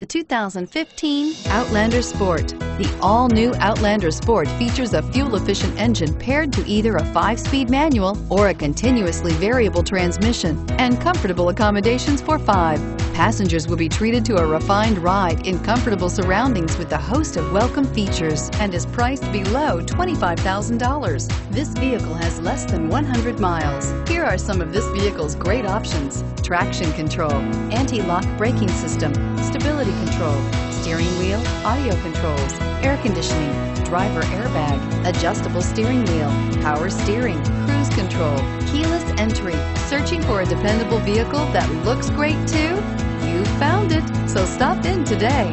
The 2015 Outlander Sport. The all-new Outlander Sport features a fuel-efficient engine paired to either a five-speed manual or a continuously variable transmission and comfortable accommodations for five. Passengers will be treated to a refined ride in comfortable surroundings with a host of welcome features and is priced below $25,000. This vehicle has less than 100 miles. Here are some of this vehicle's great options. Traction control, anti-lock braking system, stability control, steering wheel, audio controls, air conditioning, driver airbag, adjustable steering wheel, power steering, cruise control, keyless entry. Searching for a dependable vehicle that looks great too? You found it, so stop in today.